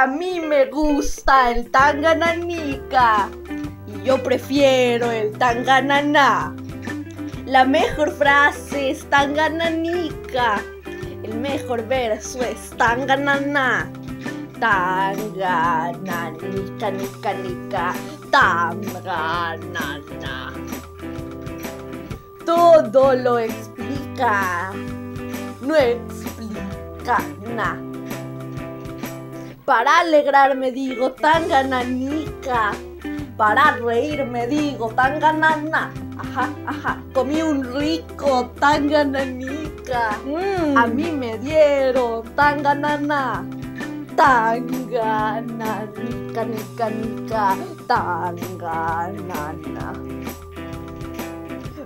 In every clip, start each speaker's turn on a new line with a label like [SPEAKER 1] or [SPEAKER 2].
[SPEAKER 1] A mí me gusta el tangananica y yo prefiero el tangananá. La mejor frase es tangananica. El mejor verso es tangananá. Tangananica, nica, nica, tanganana. Todo lo explica. No explica nada. Para alegrarme digo tangananica. Para reírme digo tanganana. Ajá, ajá. Comí un rico tangananica. A mí me dieron tanganana. Tangananica, nica, nica, tanganana.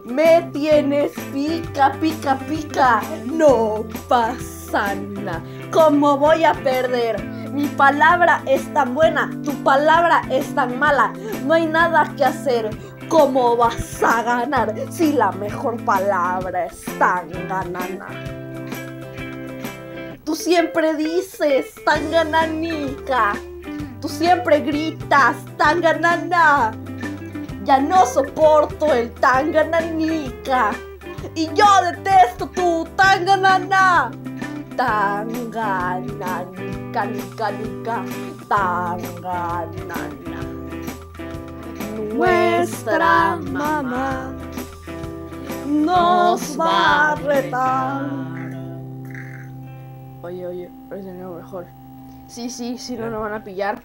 [SPEAKER 1] Me tienes pica, pica, pica. No pasa nada. ¿Cómo voy a perder? Mi palabra es tan buena, tu palabra es tan mala. No hay nada que hacer. ¿Cómo vas a ganar si la mejor palabra es tan ganana? Tú siempre dices tan gananica. Tú siempre gritas tan ganana. Ya no soporto el tan gananica. Y yo detesto tu tan ganana. Nica, nica, tanganana. Nuestra mamá nos va a retar. Oye, oye, es de nuevo mejor. Sí, sí, sí, no nos van a pillar.